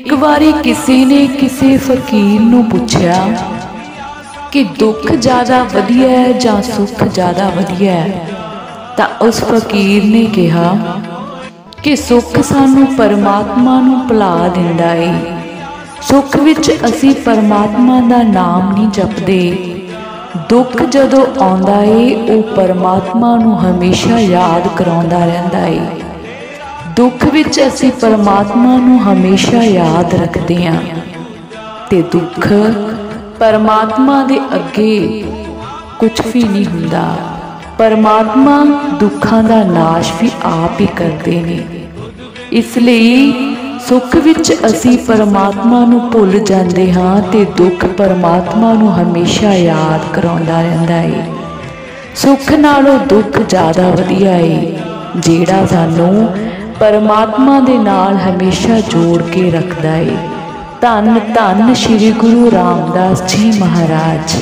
ਇੱਕ ਵਾਰੀ ਕਿਸੇ ਨੇ ਕਿਸੇ ਫਕੀਰ ਨੂੰ ਪੁੱਛਿਆ ਕਿ ਦੁੱਖ ਜ਼ਿਆਦਾ ਵਧੀਆ ਹੈ ਜਾਂ ਸੁੱਖ ਜ਼ਿਆਦਾ ਵਧੀਆ ਹੈ, ਤਾਂ ਉਸ ਫਕੀਰ ਨੇ ਕਿਹਾ ਕਿ ਸੁੱਖ ਸਾਨੂੰ ਪਰਮਾਤਮਾ ਨੂੰ ਭੁਲਾ ਦਿੰਦਾ ਏ। ਸੁੱਖ ਵਿੱਚ ਅਸੀਂ ਪਰਮਾਤਮਾ ਦਾ ਨਾਮ ਨਹੀਂ ਜਪਦੇ। ਦੁੱਖ ਜਦੋਂ ਆਉਂਦਾ ਏ, ਉਹ ਪਰਮਾਤਮਾ ਨੂੰ ਹਮੇਸ਼ਾ ਯਾਦ ਕਰਾਉਂਦਾ ਰਹਿੰਦਾ ਏ। ਦੁੱਖ ਵਿੱਚ ਅਸੀਂ ਪਰਮਾਤਮਾ ਨੂੰ ਹਮੇਸ਼ਾ ਯਾਦ ਰੱਖਦੇ ਹਾਂ। ਤੇ ਦੁੱਖ ਪਰਮਾਤਮਾ ਦੇ ਅੱਗੇ ਕੁਝ ਵੀ ਨਹੀਂ ਹੁੰਦਾ। ਪਰਮਾਤਮਾ ਦੁੱਖਾਂ ਦਾ ਨਾਸ਼ ਵੀ ਆਪ ਹੀ ਕਰਦੇ ਨੇ। ਇਸ ਲਈ ਸੁੱਖ ਵਿੱਚ ਅਸੀਂ ਪਰਮਾਤਮਾ ਨੂੰ ਭੁੱਲ ਜਾਂਦੇ ਹਾਂ ਤੇ ਦੁੱਖ ਪਰਮਾਤਮਾ ਨੂੰ ਹਮੇਸ਼ਾ ਯਾਦ ਕਰਾਉਂਦਾ ਰਹਿੰਦਾ ਏ। ਸੁੱਖ ਨਾਲੋਂ ਦੁੱਖ ਜ਼ਿਆਦਾ ਵਧੀਆ ਏ, ਜਿਹੜਾ ਸਾਨੂੰ ਪਰਮਾਤਮਾ ਦੇ ਨਾਲ ਹਮੇਸ਼ਾ ਜੋੜ ਕੇ ਰੱਖਦਾ ਏ। ਧੰਨ ਧੰਨ ਸ੍ਰੀ ਗੁਰੂ ਰਾਮਦਾਸ ਜੀ ਮਹਾਰਾਜ।